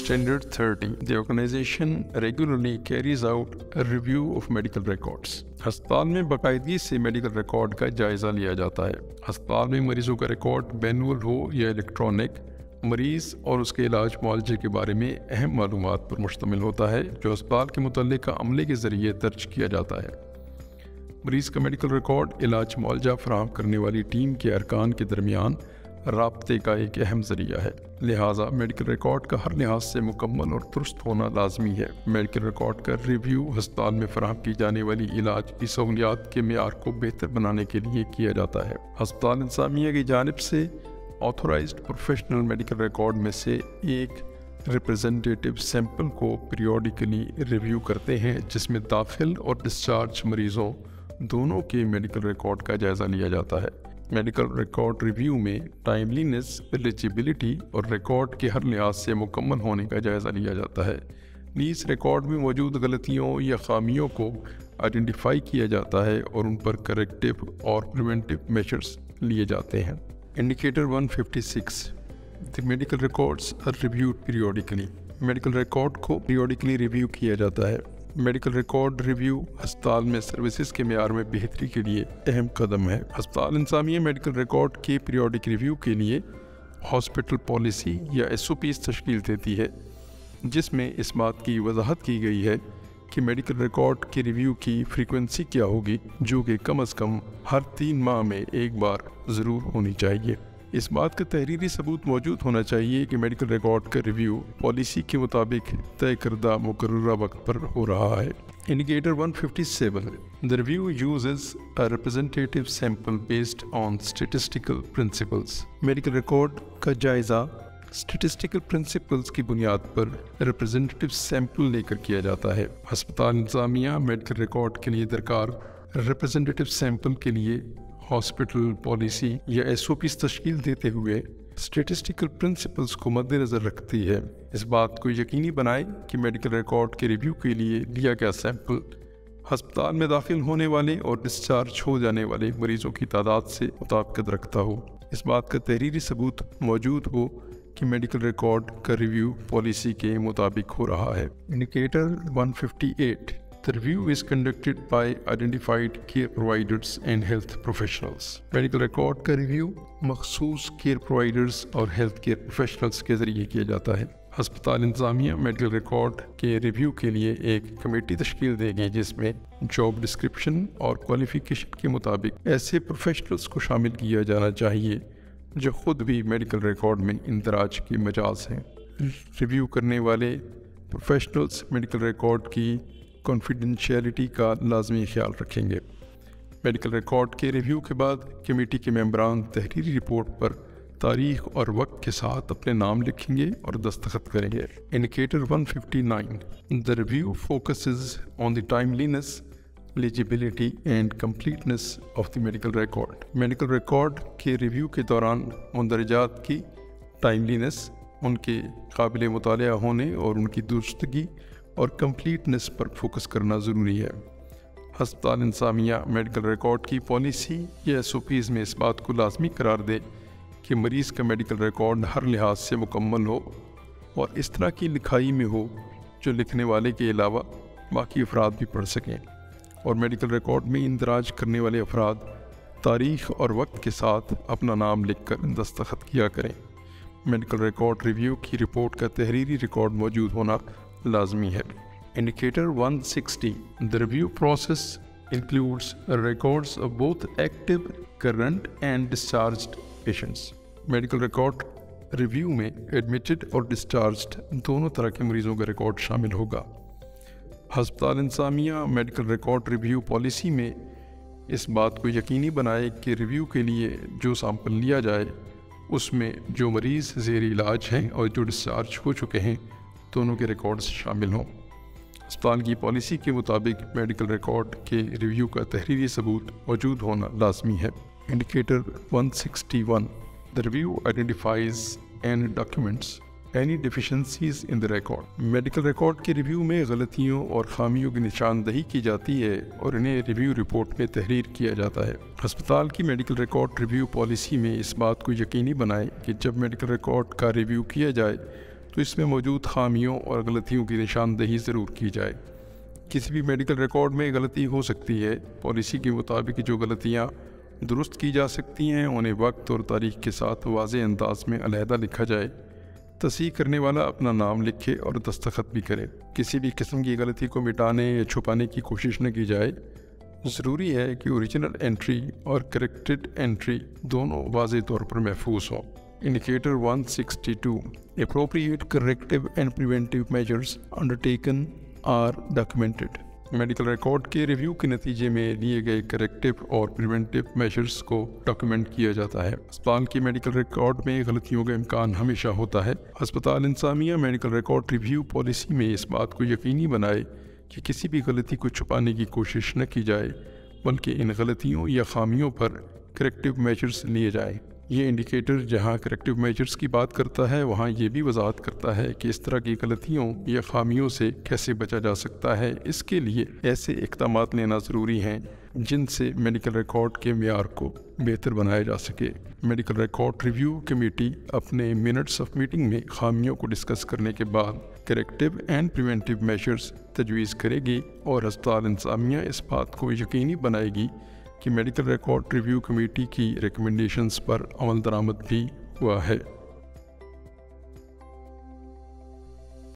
Standard 30. The organization regularly carries out a review of medical records. अस्पताल में बाकायदगी से medical record का जायज़ा लिया जाता है अस्पताल में मरीजों का रिकॉर्ड मैनुअल हो या इलेक्ट्रॉनिक मरीज़ और उसके इलाज मुआवजे के बारे में अहम मालूम पर मुश्तमिल होता है, जो अस्पताल के मुतल अमले के ज़रिए दर्ज किया जाता है मरीज़ का मेडिकल रिकॉर्ड इलाज मुआवजा फ्राहम करने वाली टीम के अरकान के दरमियान रबते का एक अहम ज़रिया है। लिहाजा मेडिकल रिकॉर्ड का हर लिहाज से मुकम्मल और दुरुस्त होना लाजमी है। मेडिकल रिकॉर्ड का रिव्यू हस्पताल में फराम की जाने वाली इलाज की सहूलियात के मैार को बेहतर बनाने के लिए किया जाता है। अस्पताल इंसामिया की जानब से ऑथोराइज प्रोफेशनल मेडिकल रिकॉर्ड में से एक रिप्रेजेंटेटिव सैंपल को पीरियोडिकली रिव्यू करते हैं, जिसमें दाखिल और डिस्चार्ज मरीज़ों दोनों के मेडिकल रिकॉर्ड का जायज़ा लिया जाता है। मेडिकल रिकॉर्ड रिव्यू में टाइमलीनेस, एलिजिबिलिटी और रिकॉर्ड के हर लिहाज से मुकम्मल होने का जायज़ा लिया जाता है। नीस रिकॉर्ड में मौजूद गलतियों या खामियों को आइडेंटिफाई किया जाता है और उन पर करेक्टिव और प्रिवेंटिव मेजर्स लिए जाते हैं। Indicator 156 the medical records are reviewed periodically. Medical record को पीरियोडिकली रिव्यू किया जाता है। मेडिकल रिकॉर्ड रिव्यू, अस्पताल में सर्विसेज़ के मैार में बेहतरी के लिए अहम कदम है। अस्पताल इंसामिया मेडिकल रिकॉर्ड के पीरियोडिक रिव्यू के लिए हॉस्पिटल पॉलिसी या एस ओ पीज तश्कील देती है, जिसमें इस बात की वजाहत की गई है कि मेडिकल रिकॉर्ड के रिव्यू की फ्रीक्वेंसी क्या होगी, जो कि कम अज़ कम हर तीन माह में एक बार ज़रूर होनी चाहिए। इस बात का तहरीरी सबूत मौजूद होना चाहिए कि मेडिकल रिकॉर्ड का रिव्यू पॉलिसी के मुताबिक तय करदा मुकर वक्त पर हो रहा है। Indicator 157 the review uses a representative sample based on statistical principles. Medical record का जायज़ा स्टेटिस्टिकल प्रिंसिपल्स की बुनियाद पर रिप्रेजेंटेटिव सैंपल लेकर किया जाता है। अस्पताल इंतजामिया मेडिकल रिकॉर्ड के लिए दरकार रिप्रेजेंटेटिव सैंपल के लिए हॉस्पिटल पॉलिसी या एस तश्कील देते हुए स्टेटिस्टिकल प्रिंसिपल्स को मद्देनज़र रखती है। इस बात को यकीनी बनाए कि मेडिकल रिकॉर्ड के रिव्यू के लिए लिया गया सैंपल हस्पताल में दाखिल होने वाले और डिस्चार्ज हो जाने वाले मरीजों की तादाद से मुताबिकत रखता हो। इस बात का तहरीरी सबूत मौजूद हो कि मेडिकल रिकॉर्ड का रिव्यू पॉलिसी के मुताबिक हो रहा है। Indicator 158 The review is conducted by identified care providers and health professionals. Medical record का रिव्यू मखसूस केयर प्रोवाइडर्स और हेल्थ केयर प्रोफेशनल्स के ज़रिए किया जाता है अस्पताल इंतजामिया मेडिकल रिकॉर्ड के रिव्यू के लिए एक कमेटी तश्कील देगी जिसमें जॉब डिस्क्रिप्शन और क्वालिफिकेशन के मुताबिक ऐसे प्रोफेशनल्स को शामिल किया जाना चाहिए, जो खुद भी मेडिकल रिकॉर्ड में इंदराज की मजाज हैं रिव्यू करने वाले प्रोफेशनल्स मेडिकल रिकॉर्ड की कॉन्फिडेंशियलिटी का लाजमी ख्याल रखेंगे। मेडिकल रिकॉर्ड के रिव्यू के बाद कमेटी के मेम्बरान तहरीरी रिपोर्ट पर तारीख और वक्त के साथ अपने नाम लिखेंगे और दस्तखत करेंगे। Indicator 159 the review focuses on the timeliness eligibility and completeness of the medical record medical record के रिव्यू के दौरान मंदरजात की टाइमलीनेस उनके काबिल मुताल होने और उनकी दुरुस्तगी और कम्प्लीटनेस पर फोकस करना ज़रूरी है। हस्पताल इंसामिया मेडिकल रिकॉर्ड की पॉलिसी या एस में इस बात को लाजमी करार दे कि मरीज़ का मेडिकल रिकॉर्ड हर लिहाज से मुकम्मल हो और इस तरह की लिखाई में हो जो लिखने वाले के अलावा बाकी अफराद भी पढ़ सकें और मेडिकल रिकॉर्ड में इंदराज करने वाले अफराद तारीख और वक्त के साथ अपना नाम लिख कर दस्तखत किया करें। मेडिकल रिकॉर्ड रिव्यू की रिपोर्ट का तहरीरी रिकॉर्ड मौजूद होना लाजमी है। Indicator 160 the review process includes records of both active current and discharge patients medical record review में एडमिटेड और डिस्चार्ज दोनों तरह के मरीजों का रिकॉर्ड शामिल होगा। हस्पताल इंसामिया मेडिकल रिकॉर्ड रिव्यू पॉलिसी में इस बात को यकीनी बनाए कि रिव्यू के लिए जो सैंपल लिया जाए, उसमें जो मरीज़ जेर इलाज हैं और जो डिस्चार्ज हो चुके हैं दोनों के रिकॉर्ड्स शामिल हों। अस्पताल की पॉलिसी के मुताबिक मेडिकल रिकॉर्ड के रिव्यू का तहरीरी सबूत मौजूद होना लाजमी है। Indicator 161 the review identifies and documents any deficiencies in the record medical record के रिव्यू में गलतियों और खामियों की निशानदही की जाती है और इन्हें रिव्यू रिपोर्ट में तहरीर किया जाता है। अस्पताल की मेडिकल रिकॉर्ड रिव्यू पॉलिसी में इस बात को यकीनी बनाए कि जब मेडिकल रिकॉर्ड का रिव्यू किया जाए तो इसमें मौजूद खामियों और गलतियों की निशानदेही ज़रूर की जाए। किसी भी मेडिकल रिकॉर्ड में गलती हो सकती है। पॉलिसी के मुताबिक जो गलतियाँ दुरुस्त की जा सकती हैं, उन्हें वक्त और तारीख के साथ वाज अंदाज में अलहदा लिखा जाए। तसी करने वाला अपना नाम लिखे और दस्तखत भी करे। किसी भी किस्म की गलती को मिटाने या छुपाने की कोशिश न की जाए। ज़रूरी है कि ओरिजिनल एंट्री और करेक्टेड एंट्री दोनों वाज तौर पर महफूज हों। Indicator 162 Appropriate corrective and preventive measures undertaken are documented. Medical record के रिव्यू के नतीजे में लिए गए करेक्टिव और प्रिवेंटिव मेजर्स को डॉक्यूमेंट किया जाता है। अस्पताल की मेडिकल रिकॉर्ड में गलतियों का इम्कान हमेशा होता है। अस्पताल इंसामिया मेडिकल रिकॉर्ड रिव्यू पॉलिसी में इस बात को यकीनी बनाए कि किसी भी गलती को छुपाने की कोशिश न की जाए, बल्कि इन गलतियों या खामियों पर करेक्टिव मेजर्स लिए जाएँ। ये इंडिकेटर जहाँ करेक्टिव मेजर्स की बात करता है, वहाँ ये भी वजाहत करता है कि इस तरह की गलतियों या खामियों से कैसे बचा जा सकता है। इसके लिए ऐसे इकदाम लेना ज़रूरी हैं, जिनसे मेडिकल रिकॉर्ड के मैार को बेहतर बनाया जा सके। मेडिकल रिकॉर्ड रिव्यू कमेटी अपने मिनट्स ऑफ़ मीटिंग में खामियों को डिस्कस करने के बाद करेक्टिव एंड प्रिवेंटिव मेजर्स तजवीज़ करेगी और अस्पताल इंतज़ामिया इस बात को यकीनी बनाएगी कि मेडिकल रिकॉर्ड रिव्यू कमेटी की रिकमेंडेशंस पर अमल दरामद भी हुआ है।